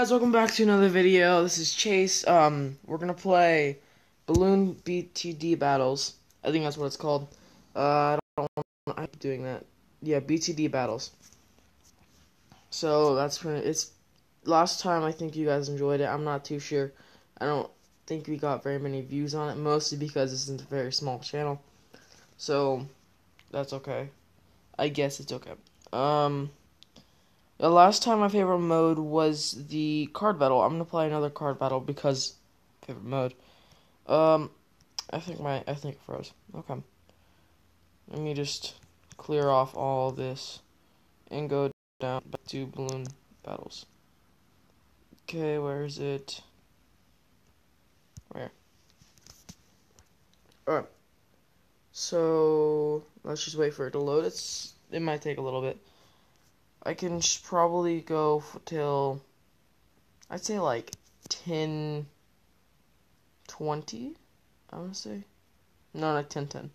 guys, welcome back to another video. This is Chase. Um, we're gonna play Balloon BTD Battles. I think that's what it's called. Uh, I don't know. I keep doing that. Yeah, BTD Battles. So that's pretty. It's last time. I think you guys enjoyed it. I'm not too sure. I don't think we got very many views on it, mostly because this is a very small channel. So that's okay. I guess it's okay. Um. The last time my favorite mode was the card battle. I'm gonna play another card battle because favorite mode. Um, I think my I think it froze. Okay. Let me just clear off all this and go down back to balloon battles. Okay, where is it? Where? Alright. So let's just wait for it to load. It's it might take a little bit. I can probably go till I'd say like 10 20 I want to say. No like 10 10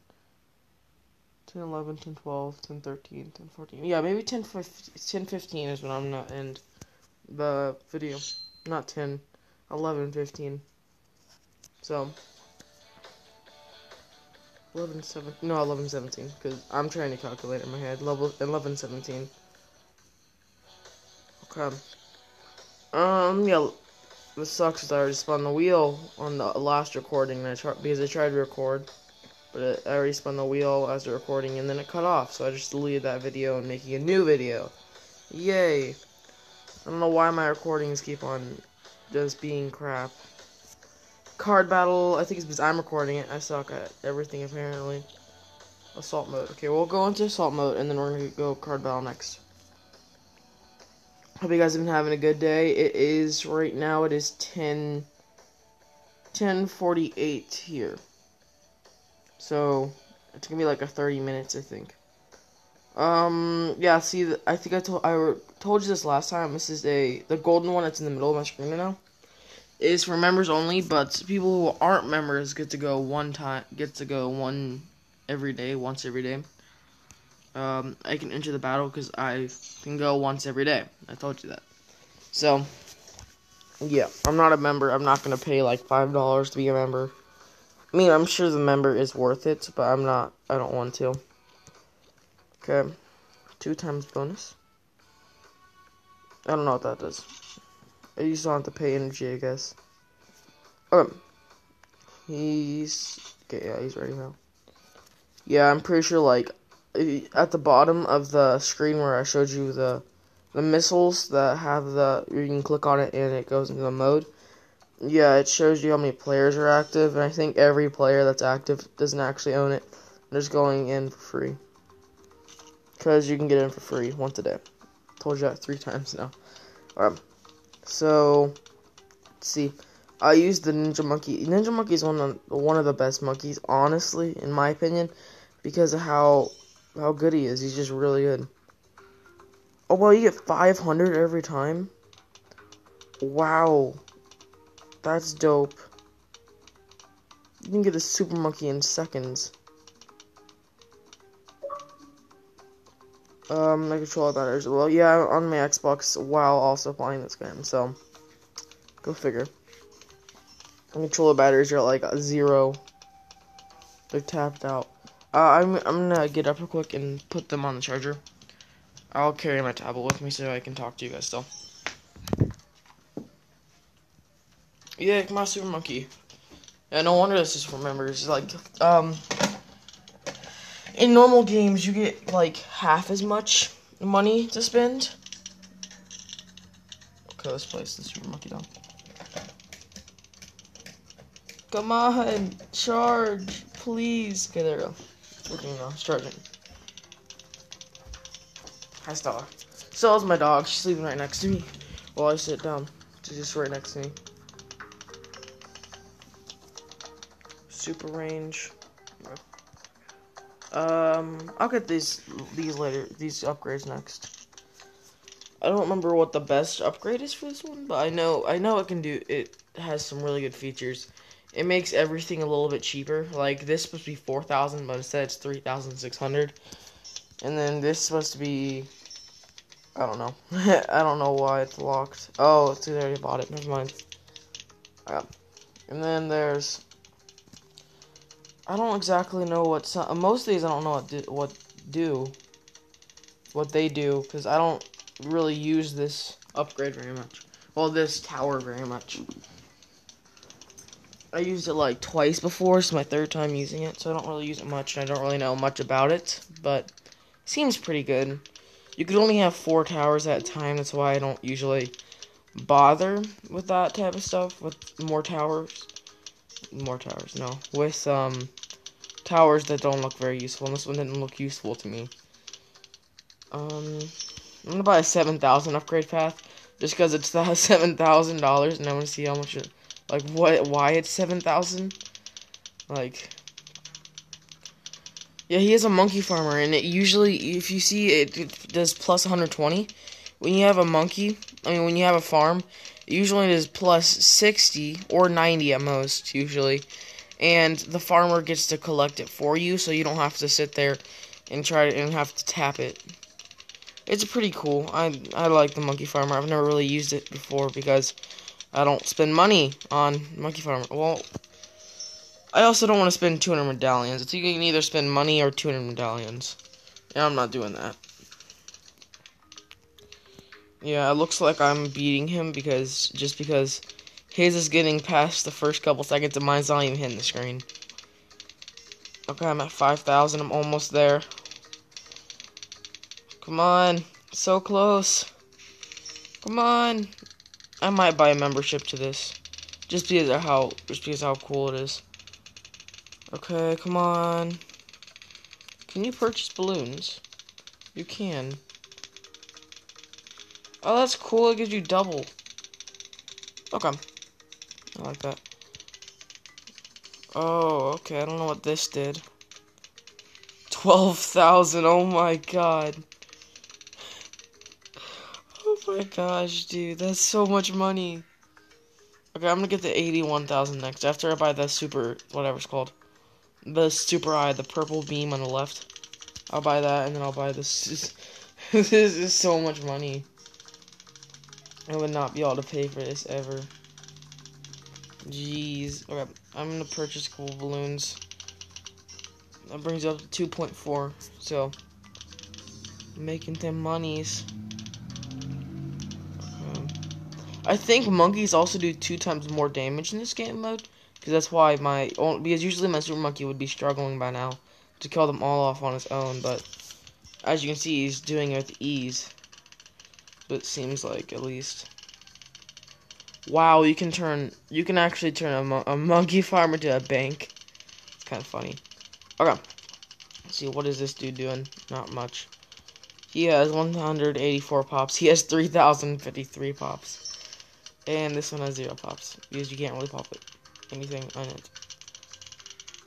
10 11 10 12 10 13 10 14 yeah maybe 10 15, 10 15 is when I'm gonna end the video. Not 10 11 15 so. 11 7 no 11 17 because I'm trying to calculate in my head. Level 11 17 Okay. Um, yeah, this sucks because I already spun the wheel on the last recording I because I tried to record, but it, I already spun the wheel as a recording and then it cut off, so I just deleted that video and making a new video. Yay. I don't know why my recordings keep on just being crap. Card battle, I think it's because I'm recording it. I suck at everything apparently. Assault mode. Okay, we'll go into assault mode and then we're gonna go card battle next. Hope you guys have been having a good day. It is right now. It is 10 10:48 here. So it's gonna be like a 30 minutes, I think. Um, yeah. See, I think I told I told you this last time. This is a the golden one that's in the middle of my screen right now. Is for members only, but people who aren't members get to go one time. Get to go one every day, once every day um, I can enter the battle because I can go once every day. I told you that. So, yeah, I'm not a member. I'm not going to pay like $5 to be a member. I mean, I'm sure the member is worth it, but I'm not, I don't want to. Okay, two times bonus. I don't know what that does. I used to have to pay energy, I guess. Okay. He's, okay, yeah, he's ready now. Yeah, I'm pretty sure, like, at the bottom of the screen where I showed you the the missiles that have the you can click on it and it goes into the mode. Yeah, it shows you how many players are active, and I think every player that's active doesn't actually own it. They're just going in for free. Because you can get in for free once a day. Told you that three times now. Um, so, let's see. I use the Ninja Monkey. Ninja Monkey is one of, one of the best monkeys, honestly, in my opinion, because of how how good he is. He's just really good. Oh, well, you get 500 every time? Wow. That's dope. You can get a super monkey in seconds. Um, my controller batteries. Well, yeah, on my Xbox while also playing this game, so go figure. My controller batteries are like zero. They're tapped out. Uh, I'm, I'm gonna get up real quick and put them on the charger. I'll carry my tablet with me so I can talk to you guys still. Yeah, my Super Monkey. Yeah, no wonder this is for members. Like, um, in normal games, you get like half as much money to spend. Okay, let's place the Super Monkey down. Come on, charge, please. Okay, there we go. Looking now, charging. Hi, Stella. Stella's my dog. She's sleeping right next to me while I sit down. She's just right next to me. Super range. Um, I'll get these these later. These upgrades next. I don't remember what the best upgrade is for this one, but I know I know it can do. It has some really good features it makes everything a little bit cheaper. Like this supposed to be four thousand, but instead it's three thousand six hundred. And then this supposed to be I don't know. I don't know why it's locked. Oh, it's because I already bought it. Never mind. And then there's. I don't exactly know what some. Uh, most of these I don't know what do, what do. What they do because I don't really use this upgrade very much. Well, this tower very much. I used it like twice before. It's my third time using it, so I don't really use it much, and I don't really know much about it. But seems pretty good. You could only have four towers at a time. That's why I don't usually bother with that type of stuff. With more towers, more towers. No, with um towers that don't look very useful. And this one didn't look useful to me. Um, I'm gonna buy a seven thousand upgrade path just because it's that seven thousand dollars, and I want to see how much it like what? Why it's seven thousand? Like, yeah, he is a monkey farmer, and it usually, if you see, it, it does plus 120. When you have a monkey, I mean, when you have a farm, it usually does plus 60 or 90 at most, usually. And the farmer gets to collect it for you, so you don't have to sit there and try to, and have to tap it. It's pretty cool. I I like the monkey farmer. I've never really used it before because I don't spend money on Monkey Farm. Well, I also don't want to spend 200 medallions. It's you can either spend money or 200 medallions. And I'm not doing that. Yeah, it looks like I'm beating him because just because his is getting past the first couple seconds and mine's not even hitting the screen. Okay, I'm at 5,000. I'm almost there. Come on. So close. Come on. I might buy a membership to this. Just because of how just because how cool it is. Okay, come on. Can you purchase balloons? You can. Oh, that's cool. It gives you double. Okay. I like that. Oh, okay. I don't know what this did. 12,000. Oh my god. My gosh, dude, that's so much money. Okay, I'm gonna get the 81,000 next, after I buy the super, whatever it's called. The super eye, the purple beam on the left. I'll buy that, and then I'll buy this. this is so much money. I would not be able to pay for this ever. Jeez. Okay, I'm gonna purchase cool balloons. That brings up to 2.4, so... Making them monies. I think monkeys also do two times more damage in this game mode. Because that's why my... Because usually my super monkey would be struggling by now to kill them all off on his own. But as you can see, he's doing it with ease. But it seems like, at least. Wow, you can turn... You can actually turn a, a monkey farmer to a bank. It's kind of funny. Okay. Let's see, what is this dude doing? Not much. He has 184 pops. He has 3,053 pops. And this one has zero pops because you can't really pop it anything on it.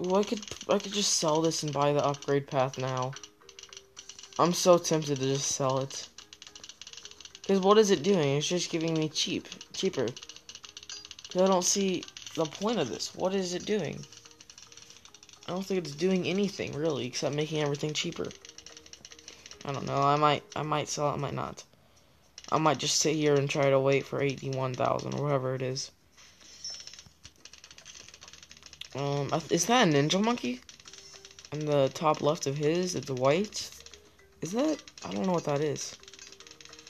Ooh, I could I could just sell this and buy the upgrade path now. I'm so tempted to just sell it. Cause what is it doing? It's just giving me cheap, cheaper. Cause I don't see the point of this. What is it doing? I don't think it's doing anything really except making everything cheaper. I don't know. I might I might sell it. I might not. I might just sit here and try to wait for 81,000 or whatever it is. Um, is that a ninja monkey? In the top left of his, it's white. Is that? I don't know what that is.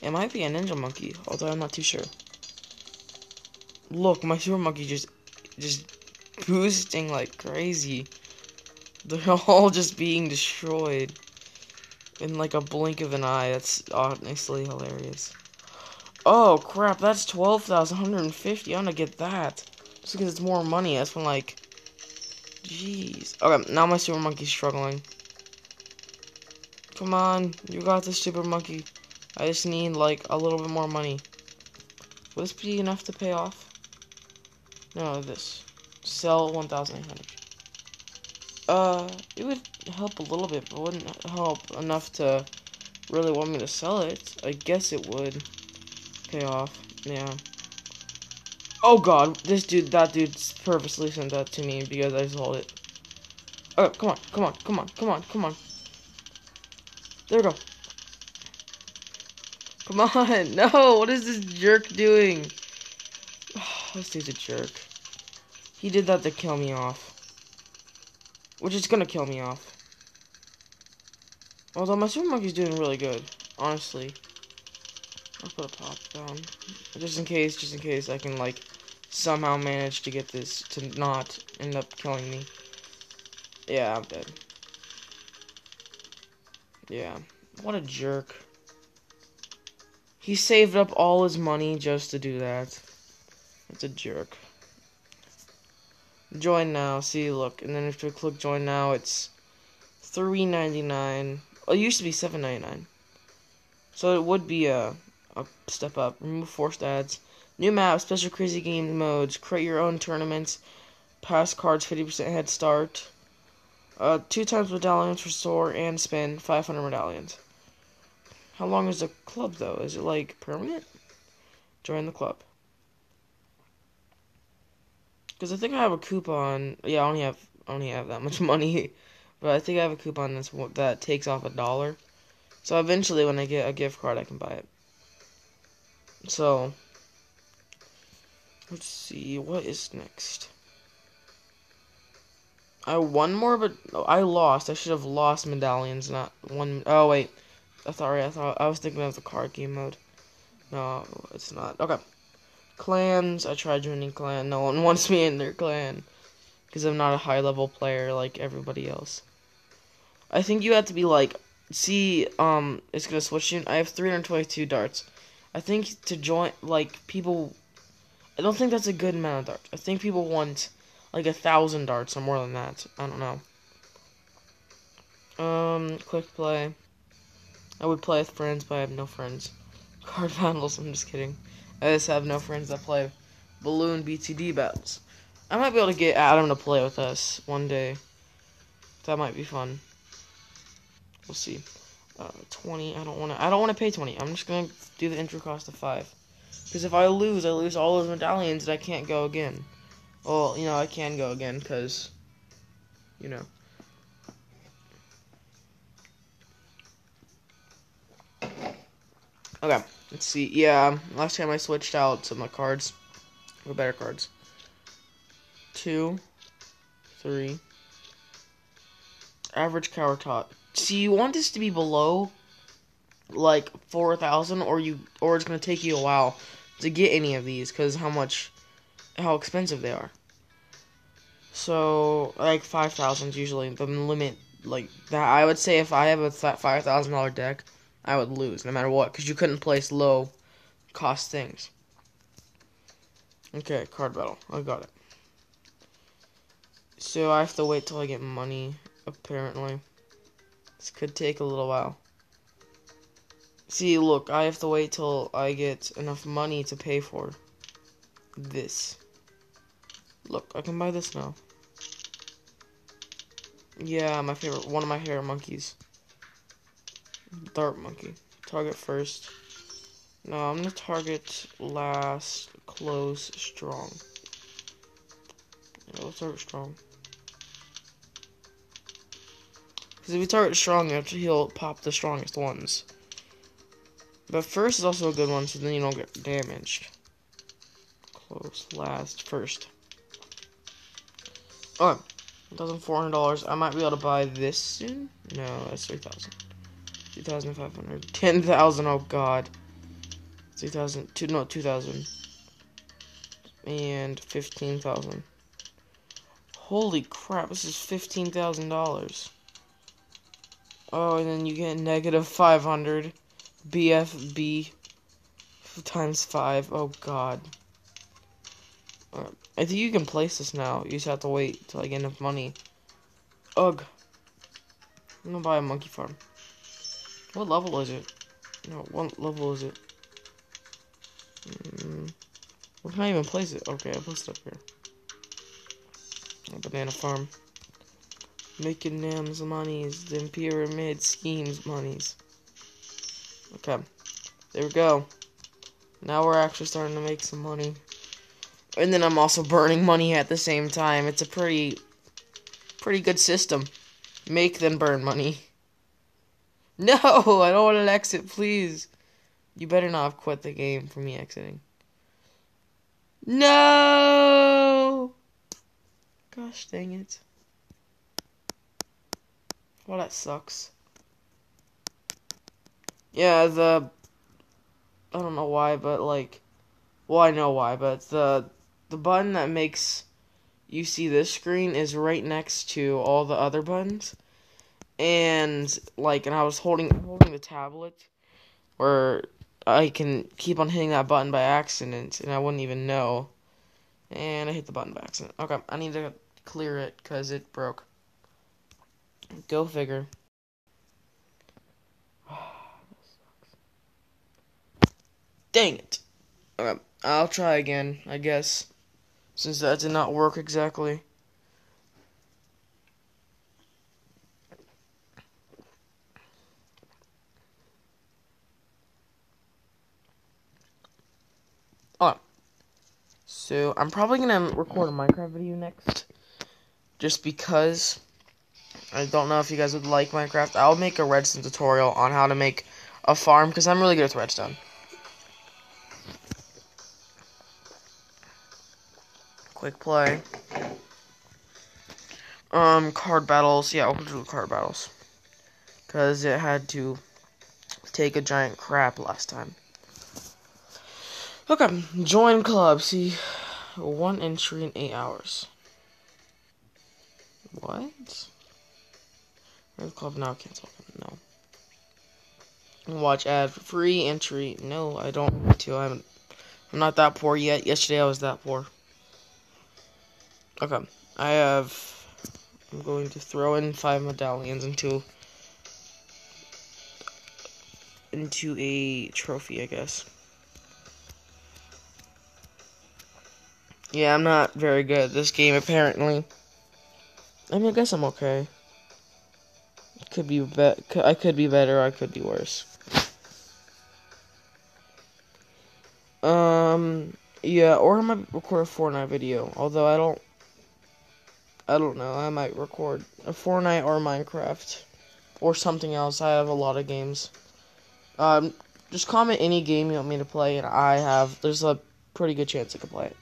It might be a ninja monkey, although I'm not too sure. Look, my super monkey just, just boosting like crazy. They're all just being destroyed in like a blink of an eye. That's honestly hilarious. Oh crap, that's 12,150. I'm gonna get that. Just because it's more money. That's from like. Jeez. Okay, now my super monkey's struggling. Come on, you got this super monkey. I just need like a little bit more money. Will this be enough to pay off? No, this. Sell 1,800. Uh, it would help a little bit, but wouldn't help enough to really want me to sell it. I guess it would pay off. Yeah. Oh god, this dude, that dude purposely sent that to me because I sold it. Oh, come on, come on, come on, come on, come on. There we go. Come on. No, what is this jerk doing? Oh, this dude's a jerk. He did that to kill me off. Which is gonna kill me off. Although my Super Monkey's doing really good, honestly. I'll put a pop down. Just in case, just in case I can, like, somehow manage to get this to not end up killing me. Yeah, I'm dead. Yeah. What a jerk. He saved up all his money just to do that. It's a jerk. Join now. See, look, and then if we click join now, it's three ninety nine. Oh, it used to be seven ninety nine. So it would be a a step up. Remove forced ads. New map, special crazy game modes. Create your own tournaments. Pass cards, fifty percent head start. Uh, two times medallions for store and spin. Five hundred medallions. How long is the club though? Is it like permanent? Join the club. Because I think I have a coupon. Yeah, I only have I only have that much money, but I think I have a coupon that's that takes off a dollar. So eventually, when I get a gift card, I can buy it. So let's see what is next. I won more, but I lost. I should have lost medallions, not one. Oh wait, I thought I thought I was thinking of the card game mode. No, it's not. Okay. Clans. I tried joining clan. No one wants me in their clan. Because I'm not a high level player like everybody else. I think you have to be like. See, um, it's gonna switch you. I have 322 darts. I think to join, like, people. I don't think that's a good amount of darts. I think people want, like, a thousand darts or more than that. I don't know. Um, click play. I would play with friends, but I have no friends. Card battles, I'm just kidding. I just have no friends that play balloon BTD battles. I might be able to get Adam to play with us one day. That might be fun. We'll see. Uh, 20. I don't want to. I don't want to pay 20. I'm just gonna do the intro cost of five. Because if I lose, I lose all those medallions, and I can't go again. Well, you know, I can go again because, you know. Okay. Let's see. Yeah, last time I switched out some of my cards for better cards. Two, three. Average cower See, you want this to be below like four thousand, or you, or it's gonna take you a while to get any of these because how much, how expensive they are. So like five thousand is usually the limit. Like that, I would say if I have a five thousand dollar deck. I would lose no matter what because you couldn't place low cost things. Okay, card battle. I got it. So I have to wait till I get money, apparently. This could take a little while. See, look, I have to wait till I get enough money to pay for this. Look, I can buy this now. Yeah, my favorite, one of my favorite monkeys. Dart monkey. Target first. No, I'm gonna target last, close, strong. Yeah, let's target strong. Because if you target strong, he'll pop the strongest ones. But first is also a good one, so then you don't get damaged. Close, last, first. Oh, $1,400. I might be able to buy this soon. No, that's 3000 2,500. 10,000, oh god. 2,000, two, no, 2,000. And 15,000. Holy crap, this is $15,000. Oh, and then you get negative 500. BFB times 5. Oh god. Uh, I think you can place this now. You just have to wait till I get enough money. Ugh. I'm gonna buy a monkey farm. What level is it? No, what level is it? Mm, where can I even place it? Okay, I placed it up here. A banana farm. Making Nams monies, then pyramid schemes monies. Okay, there we go. Now we're actually starting to make some money. And then I'm also burning money at the same time. It's a pretty, pretty good system. Make then burn money. No, I don't want an exit, please. You better not have quit the game for me exiting. No! Gosh dang it. Well, that sucks. Yeah, the... I don't know why, but like... Well, I know why, but the the button that makes you see this screen is right next to all the other buttons. And like and I was holding holding the tablet where I can keep on hitting that button by accident and I wouldn't even know. And I hit the button by accident. Okay, I need to clear it because it broke. Go figure. Dang it. Okay, I'll try again, I guess. Since that did not work exactly. Oh. So, I'm probably gonna record a Minecraft video next. Just because I don't know if you guys would like Minecraft. I'll make a redstone tutorial on how to make a farm because I'm really good with redstone. Quick play. Um, card battles. Yeah, we'll do card battles. Because it had to take a giant crap last time. Okay, join club. See, one entry in eight hours. What? Red Club now cancel. No. Watch ad for free entry. No, I don't need to. I'm I'm not that poor yet. Yesterday I was that poor. Okay. I have I'm going to throw in five medallions into into a trophy, I guess. Yeah, I'm not very good at this game apparently. I mean, I guess I'm okay. Could be be I could be better. I could be worse. Um, yeah, or I might record a Fortnite video. Although I don't, I don't know. I might record a Fortnite or Minecraft or something else. I have a lot of games. Um, just comment any game you want me to play, and I have. There's a pretty good chance I could play it.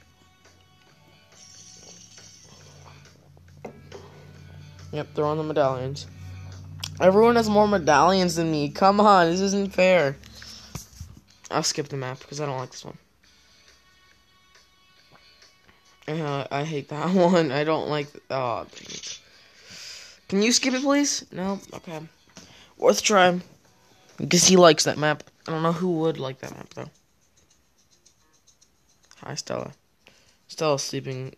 Yep, they're on the medallions. Everyone has more medallions than me. Come on, this isn't fair. I'll skip the map because I don't like this one. Uh, I hate that one. I don't like. Oh, Can you skip it, please? No? Okay. Worth trying. Because he likes that map. I don't know who would like that map, though. Hi, Stella. Stella's sleeping,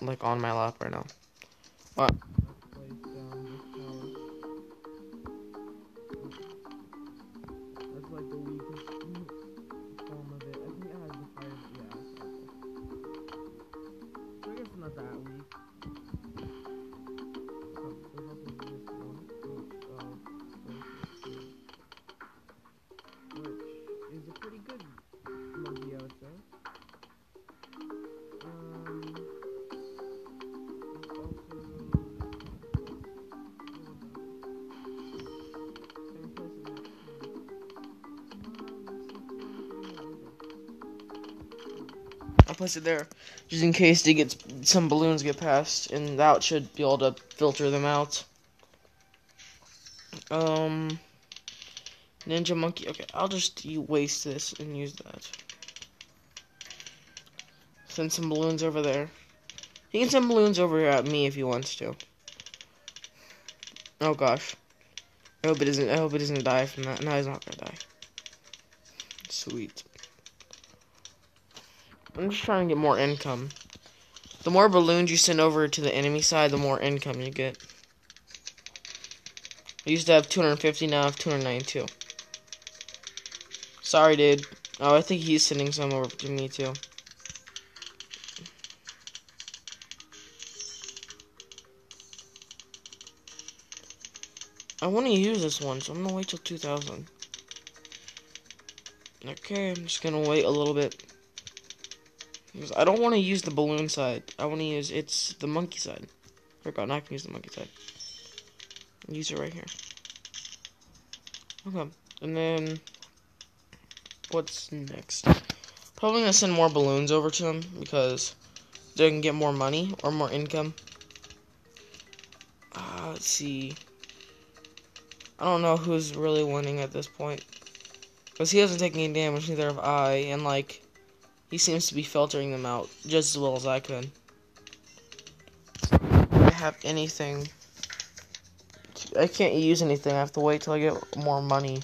like, on my lap right now. What? Place it there, just in case they get some balloons get past, and that should be able to filter them out. Um, Ninja Monkey. Okay, I'll just waste this and use that. Send some balloons over there. He can send balloons over here at me if he wants to. Oh gosh. I hope it doesn't. I hope it doesn't die from that. No, he's not gonna die. Sweet. I'm just trying to get more income. The more balloons you send over to the enemy side, the more income you get. I used to have 250, now I have 292. Sorry, dude. Oh, I think he's sending some over to me, too. I want to use this one, so I'm going to wait till 2000. Okay, I'm just going to wait a little bit. Because I don't want to use the balloon side. I want to use, it's the monkey side. Forgot, not gonna use the monkey side. Use it right here. Okay, and then what's next? Probably gonna send more balloons over to them because they can get more money or more income. Uh, let's see. I don't know who's really winning at this point. Because he hasn't taken any damage, neither have I, and like, he seems to be filtering them out just as well as I could. I have anything. I can't use anything. I have to wait till I get more money.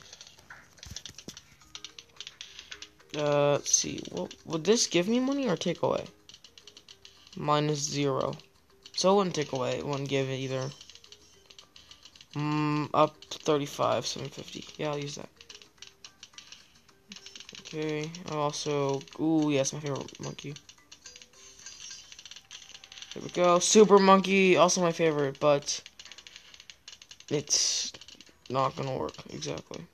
Uh, let's see. Well, would this give me money or take away? Minus zero. So it wouldn't take away. It wouldn't give it either. Mm, up 35, 750. Yeah, I'll use that. Okay, also... Ooh, yes, my favorite monkey. There we go. Super monkey, also my favorite, but... It's not gonna work, exactly.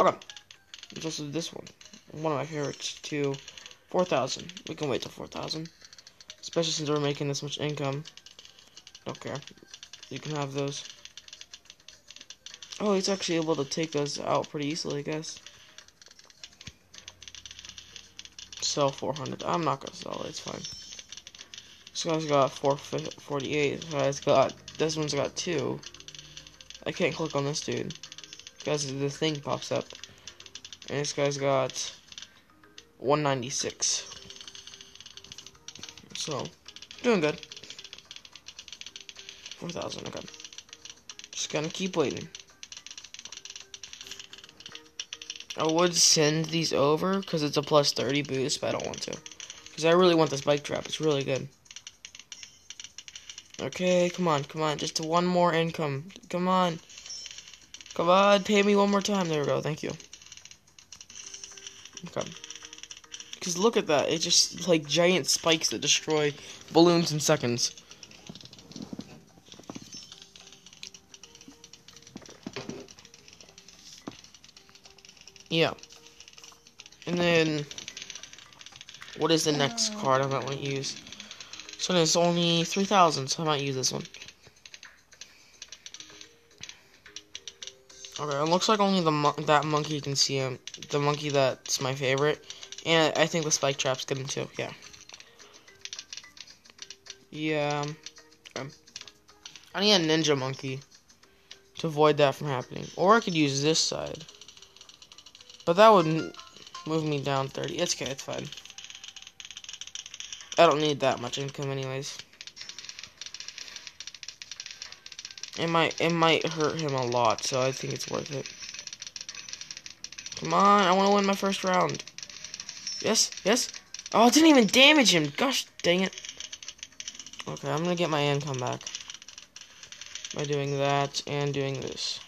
Okay. There's also this one. One of my favorites, too. 4,000. We can wait till 4,000. Especially since we're making this much income. Don't care. You can have those. Oh, he's actually able to take those out pretty easily, I guess. Sell 400. I'm not gonna sell it, it's fine. This guy's got 448. This guy's got, this one's got two. I can't click on this dude. Because the thing pops up. And this guy's got 196. So, doing good. 4,000, okay. Just gonna keep waiting. I would send these over because it's a plus 30 boost, but I don't want to. Because I really want this spike trap. It's really good. Okay, come on, come on. Just one more income. Come on. Come on, pay me one more time. There we go. Thank you. Okay. Because look at that. It's just like giant spikes that destroy balloons in seconds. Yeah. And then, what is the next card I might want to use? So it's only 3,000, so I might use this one. Okay, it looks like only the that monkey can see him. The monkey that's my favorite. And I think the spike trap's good too, yeah. Yeah. Okay. I need a ninja monkey to avoid that from happening. Or I could use this side. But that would move me down 30. It's okay, it's fine. I don't need that much income anyways. It might it might hurt him a lot, so I think it's worth it. Come on, I want to win my first round. Yes, yes. Oh, it didn't even damage him. Gosh, dang it. Okay, I'm gonna get my income back by doing that and doing this.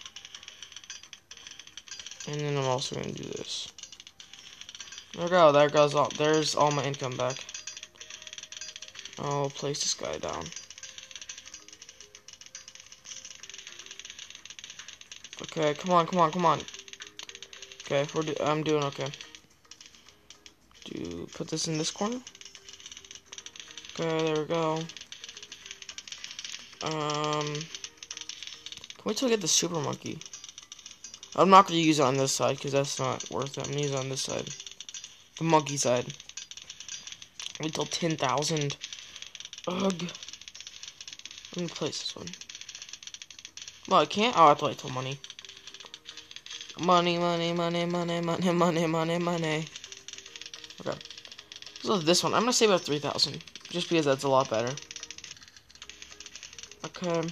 And then I'm also gonna do this. There we go. There goes all. There's all my income back. I'll place this guy down. Okay, come on, come on, come on. Okay, do I'm doing okay. Do put this in this corner. Okay, there we go. Um, can we still get the super monkey? I'm not gonna use it on this side because that's not worth it. I'm gonna use it on this side, the monkey side. Wait till ten thousand. Ugh. Let me place this one. Well, I can't. Oh, I to wait till money. Money, money, money, money, money, money, money, money. Okay. So this one, I'm gonna save up 3,000. Just because that's a lot better. Okay.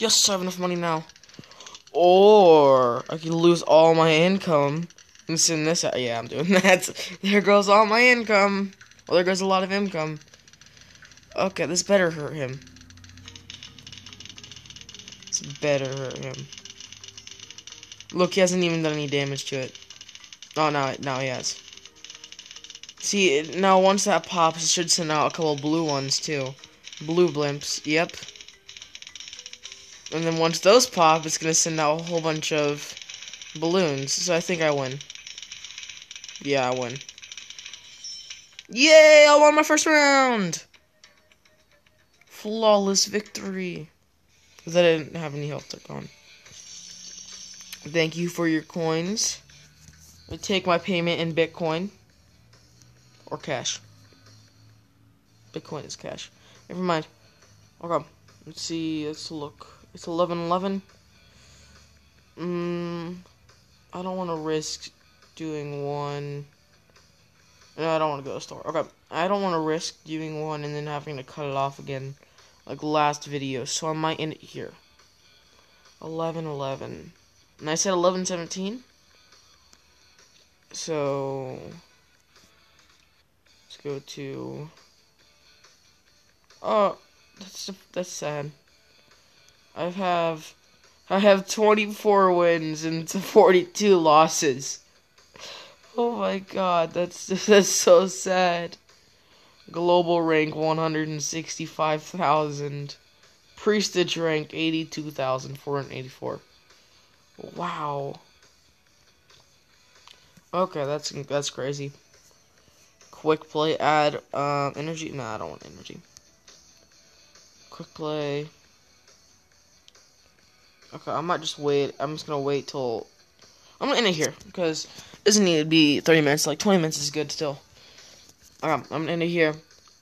I have enough money now. Or, I can lose all my income and send this out. Yeah, I'm doing that. There goes all my income. Well, there goes a lot of income. Okay, this better hurt him. This better hurt him. Look, he hasn't even done any damage to it. Oh, now, now he has. See, now once that pops, it should send out a couple blue ones, too. Blue blimps, yep. And then once those pop, it's going to send out a whole bunch of balloons. So I think I win. Yeah, I win. Yay! I won my first round! Flawless victory. Because I didn't have any health to on. Thank you for your coins. I take my payment in Bitcoin or cash. Bitcoin is cash. Never mind. Okay. Let's see. Let's look. It's 11:11. Mm, I don't want to risk doing one. No, I don't want to go to the store. Okay. I don't want to risk doing one and then having to cut it off again, like last video. So I might end it here. 11:11. And I said 11:17. So let's go to. Oh, that's that's sad. I have I have 24 wins and 42 losses. Oh my god, that's that's so sad. Global rank 165,000. Prestige rank 82,484. Wow. Okay, that's that's crazy. Quick play add um energy. Nah, I don't want energy. Quick play. Okay, I might just wait. I'm just gonna wait till I'm gonna end it here because it doesn't need to be 30 minutes. Like 20 minutes is good still. Okay, I'm gonna end it here.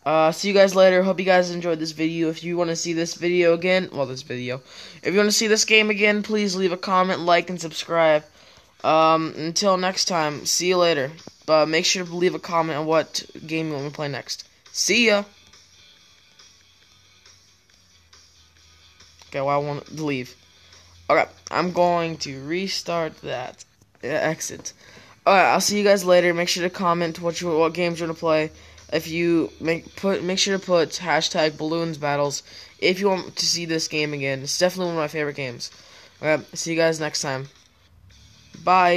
Uh, see you guys later. Hope you guys enjoyed this video. If you want to see this video again, well, this video. If you want to see this game again, please leave a comment, like, and subscribe. Um, until next time, see you later. But make sure to leave a comment on what game you want me to play next. See ya! Okay, well, I want to leave. Okay, I'm going to restart that. Exit. Alright, I'll see you guys later. Make sure to comment what you what games you want to play. If you make put make sure to put hashtag balloons battles if you want to see this game again. It's definitely one of my favorite games. Okay, see you guys next time. Bye.